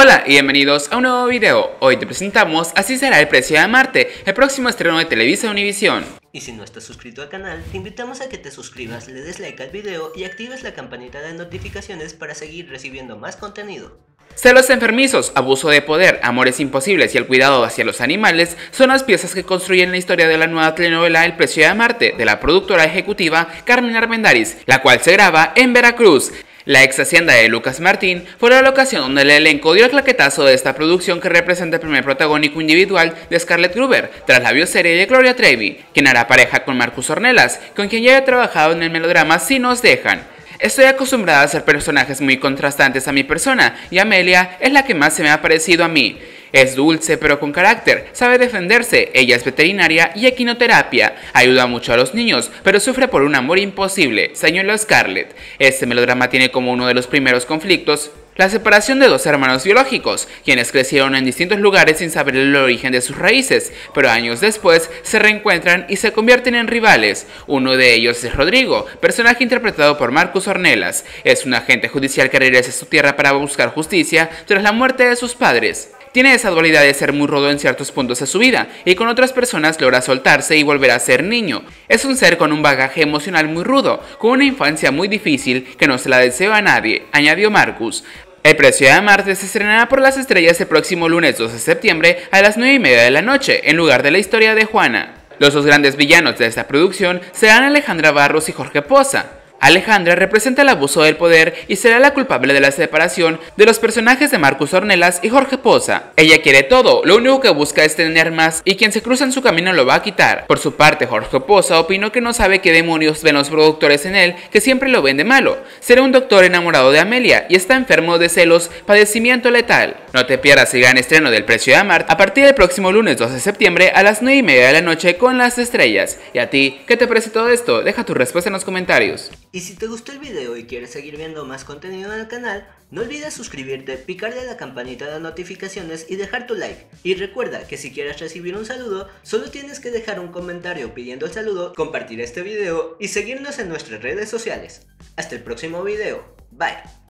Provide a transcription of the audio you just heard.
Hola y bienvenidos a un nuevo video. Hoy te presentamos Así será el precio de Marte, el próximo estreno de Televisa Univisión. Y si no estás suscrito al canal, te invitamos a que te suscribas, le des like al video y actives la campanita de notificaciones para seguir recibiendo más contenido. Celos enfermizos, abuso de poder, amores imposibles y el cuidado hacia los animales son las piezas que construyen la historia de la nueva telenovela El precio de Marte de la productora ejecutiva Carmen Armendáriz, la cual se graba en Veracruz. La ex hacienda de Lucas Martín fue la locación donde el elenco dio el claquetazo de esta producción que representa el primer protagónico individual de Scarlett Gruber, tras la bioserie de Gloria Trevi, quien hará pareja con Marcus Ornelas, con quien ya había trabajado en el melodrama Si nos dejan. Estoy acostumbrada a hacer personajes muy contrastantes a mi persona, y Amelia es la que más se me ha parecido a mí. Es dulce pero con carácter, sabe defenderse, ella es veterinaria y equinoterapia, ayuda mucho a los niños, pero sufre por un amor imposible, señaló Scarlett. Este melodrama tiene como uno de los primeros conflictos la separación de dos hermanos biológicos, quienes crecieron en distintos lugares sin saber el origen de sus raíces, pero años después se reencuentran y se convierten en rivales. Uno de ellos es Rodrigo, personaje interpretado por Marcus Ornelas. Es un agente judicial que regresa a su tierra para buscar justicia tras la muerte de sus padres. Tiene esa dualidad de ser muy rudo en ciertos puntos de su vida y con otras personas logra soltarse y volver a ser niño. Es un ser con un bagaje emocional muy rudo, con una infancia muy difícil que no se la deseo a nadie, añadió Marcus. El precio de Marte se estrenará por las estrellas el próximo lunes 12 de septiembre a las 9 y media de la noche, en lugar de la historia de Juana. Los dos grandes villanos de esta producción serán Alejandra Barros y Jorge Poza. Alejandra representa el abuso del poder y será la culpable de la separación de los personajes de Marcus Ornelas y Jorge Poza. Ella quiere todo, lo único que busca es tener más y quien se cruza en su camino lo va a quitar. Por su parte, Jorge Poza opinó que no sabe qué demonios ven los productores en él, que siempre lo ven de malo. Será un doctor enamorado de Amelia y está enfermo de celos, padecimiento letal. No te pierdas el gran estreno del Precio de Amar a partir del próximo lunes 12 de septiembre a las 9 y media de la noche con las estrellas. ¿Y a ti, qué te parece todo esto? Deja tu respuesta en los comentarios. Y si te gustó el video y quieres seguir viendo más contenido en el canal, no olvides suscribirte, picarle a la campanita de notificaciones y dejar tu like. Y recuerda que si quieres recibir un saludo, solo tienes que dejar un comentario pidiendo el saludo, compartir este video y seguirnos en nuestras redes sociales. Hasta el próximo video. Bye.